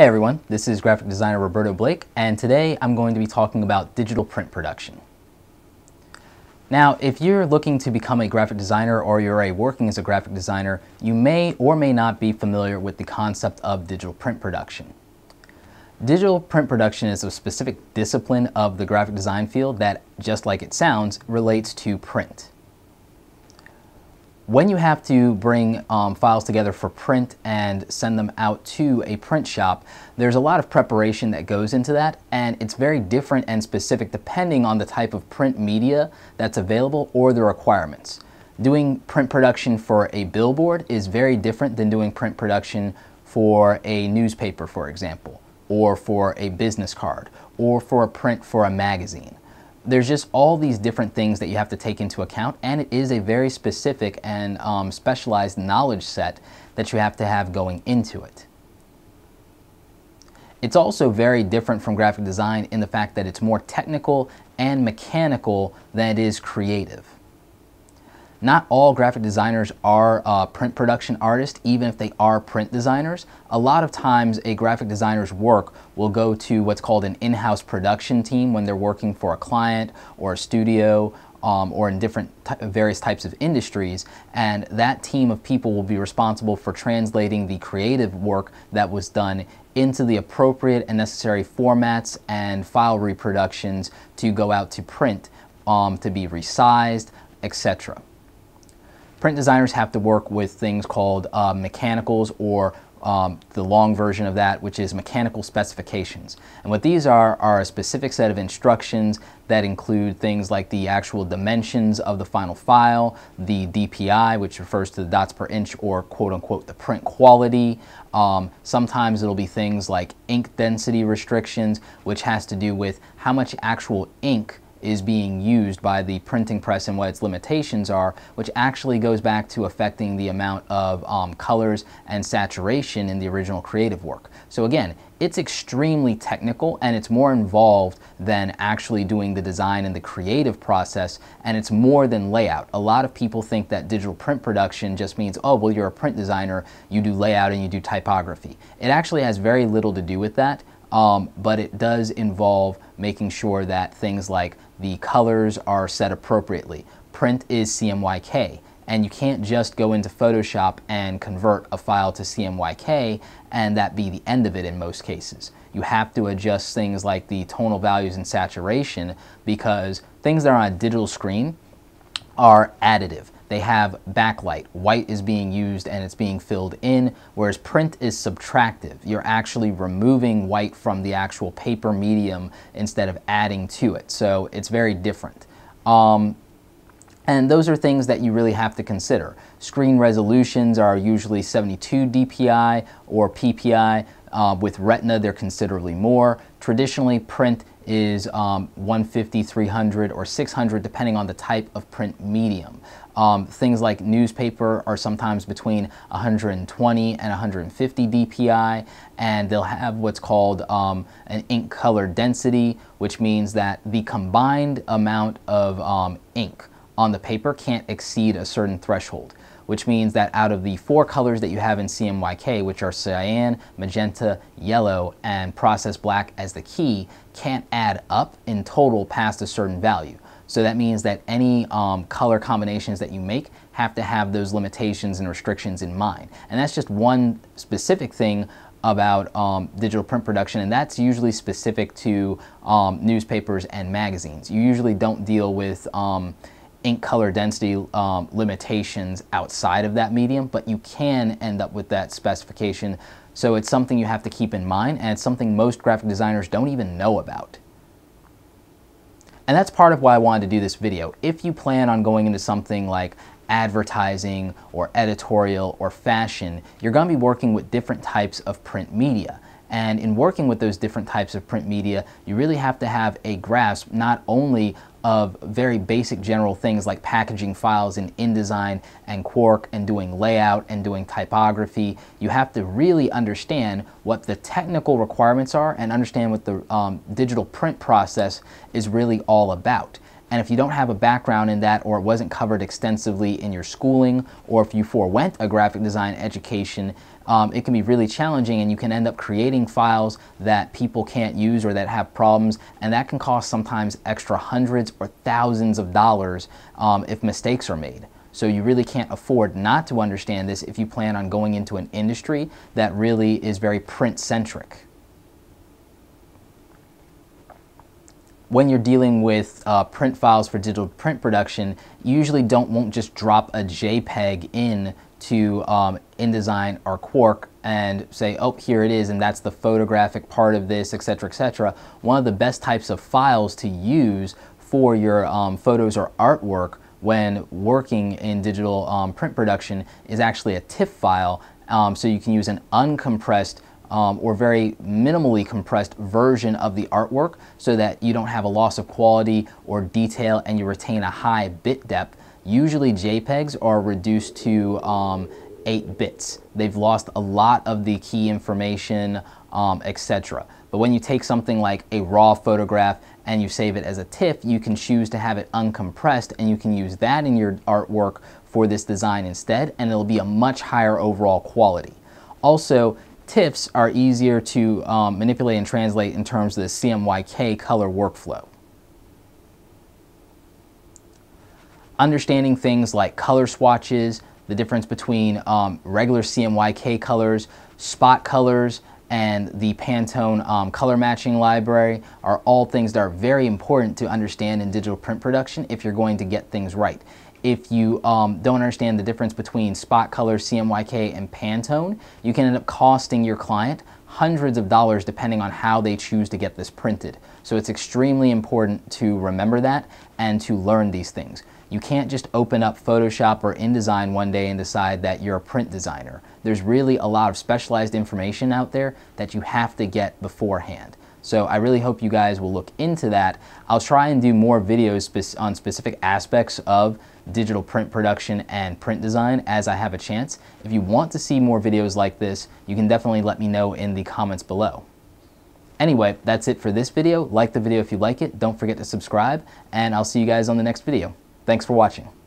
Hey everyone, this is graphic designer Roberto Blake, and today I'm going to be talking about digital print production. Now, if you're looking to become a graphic designer or you're a working as a graphic designer, you may or may not be familiar with the concept of digital print production. Digital print production is a specific discipline of the graphic design field that, just like it sounds, relates to print. When you have to bring um, files together for print and send them out to a print shop, there's a lot of preparation that goes into that, and it's very different and specific depending on the type of print media that's available or the requirements. Doing print production for a billboard is very different than doing print production for a newspaper, for example, or for a business card, or for a print for a magazine there's just all these different things that you have to take into account, and it is a very specific and um, specialized knowledge set that you have to have going into it. It's also very different from graphic design in the fact that it's more technical and mechanical than it is creative. Not all graphic designers are uh, print production artists, even if they are print designers. A lot of times a graphic designer's work will go to what's called an in-house production team when they're working for a client or a studio um, or in different various types of industries, and that team of people will be responsible for translating the creative work that was done into the appropriate and necessary formats and file reproductions to go out to print, um, to be resized, etc. Print designers have to work with things called uh, mechanicals or um, the long version of that, which is mechanical specifications. And what these are, are a specific set of instructions that include things like the actual dimensions of the final file, the DPI, which refers to the dots per inch or quote unquote the print quality. Um, sometimes it'll be things like ink density restrictions, which has to do with how much actual ink is being used by the printing press and what its limitations are, which actually goes back to affecting the amount of um, colors and saturation in the original creative work. So again, it's extremely technical and it's more involved than actually doing the design and the creative process and it's more than layout. A lot of people think that digital print production just means, oh, well, you're a print designer, you do layout and you do typography. It actually has very little to do with that. Um, but it does involve making sure that things like the colors are set appropriately. Print is CMYK, and you can't just go into Photoshop and convert a file to CMYK and that be the end of it in most cases. You have to adjust things like the tonal values and saturation because things that are on a digital screen are additive. They have backlight. White is being used and it's being filled in, whereas print is subtractive. You're actually removing white from the actual paper medium instead of adding to it. So it's very different. Um, and those are things that you really have to consider. Screen resolutions are usually 72 dpi or ppi. Uh, with Retina, they're considerably more. Traditionally, print is um, 150, 300, or 600, depending on the type of print medium. Um, things like newspaper are sometimes between 120 and 150 dpi, and they'll have what's called um, an ink color density, which means that the combined amount of um, ink on the paper can't exceed a certain threshold which means that out of the four colors that you have in CMYK, which are cyan, magenta, yellow, and process black as the key, can't add up in total past a certain value. So that means that any um, color combinations that you make have to have those limitations and restrictions in mind. And that's just one specific thing about um, digital print production, and that's usually specific to um, newspapers and magazines. You usually don't deal with um, ink color density um, limitations outside of that medium, but you can end up with that specification. So it's something you have to keep in mind, and it's something most graphic designers don't even know about. And that's part of why I wanted to do this video. If you plan on going into something like advertising or editorial or fashion, you're going to be working with different types of print media. And in working with those different types of print media, you really have to have a grasp not only of very basic general things like packaging files in InDesign and Quark and doing layout and doing typography. You have to really understand what the technical requirements are and understand what the um, digital print process is really all about. And if you don't have a background in that or it wasn't covered extensively in your schooling or if you forewent a graphic design education, um, it can be really challenging and you can end up creating files that people can't use or that have problems and that can cost sometimes extra hundreds or thousands of dollars um, if mistakes are made. So you really can't afford not to understand this if you plan on going into an industry that really is very print centric. When you're dealing with uh, print files for digital print production, you usually don't won't just drop a JPEG in to um, InDesign or Quark and say, oh, here it is, and that's the photographic part of this, etc., etc. One of the best types of files to use for your um, photos or artwork when working in digital um, print production is actually a TIFF file. Um, so you can use an uncompressed um, or very minimally compressed version of the artwork so that you don't have a loss of quality or detail and you retain a high bit depth. Usually JPEGs are reduced to um, 8 bits. They've lost a lot of the key information, um, etc. But when you take something like a raw photograph and you save it as a TIFF, you can choose to have it uncompressed and you can use that in your artwork for this design instead and it'll be a much higher overall quality. Also, TIFFs are easier to um, manipulate and translate in terms of the CMYK color workflow. Understanding things like color swatches, the difference between um, regular CMYK colors, spot colors, and the Pantone um, color matching library are all things that are very important to understand in digital print production if you're going to get things right if you um, don't understand the difference between spot color, CMYK, and Pantone, you can end up costing your client hundreds of dollars depending on how they choose to get this printed. So it's extremely important to remember that and to learn these things. You can't just open up Photoshop or InDesign one day and decide that you're a print designer. There's really a lot of specialized information out there that you have to get beforehand. So I really hope you guys will look into that. I'll try and do more videos on specific aspects of digital print production and print design as I have a chance. If you want to see more videos like this, you can definitely let me know in the comments below. Anyway, that's it for this video. Like the video if you like it. Don't forget to subscribe, and I'll see you guys on the next video. Thanks for watching.